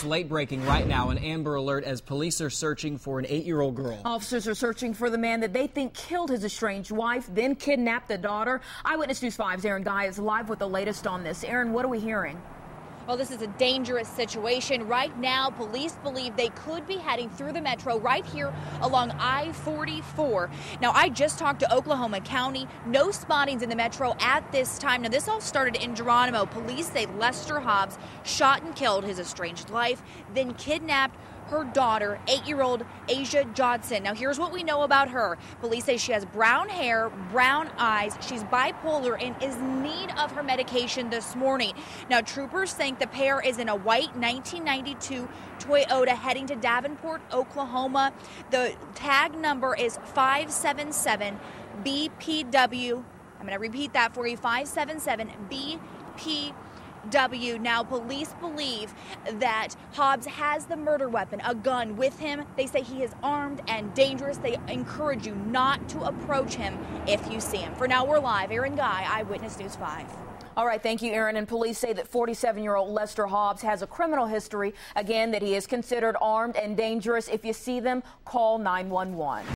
it's late breaking right now, an Amber Alert as police are searching for an eight year old girl. Officers are searching for the man that they think killed his estranged wife, then kidnapped the daughter. Eyewitness News 5's Aaron Guy is live with the latest on this. Aaron, what are we hearing? Well, this is a dangerous situation. Right now, police believe they could be heading through the metro right here along I 44. Now, I just talked to Oklahoma County. No spottings in the metro at this time. Now, this all started in Geronimo. Police say Lester Hobbs shot and killed his estranged wife, then kidnapped her daughter, eight year old Asia Johnson. Now, here's what we know about her. Police say she has brown hair, brown eyes, she's bipolar, and is in need of her medication this morning. Now, troopers think the pair is in a white 1992 Toyota heading to Davenport, Oklahoma. The tag number is 577 BPW. I'm going to repeat that for you 577 BP. W. Now, police believe that Hobbs has the murder weapon, a gun, with him. They say he is armed and dangerous. They encourage you not to approach him if you see him. For now, we're live. Aaron Guy, Eyewitness News 5. All right, thank you, Aaron. And police say that 47 year old Lester Hobbs has a criminal history. Again, that he is considered armed and dangerous. If you see them, call 911.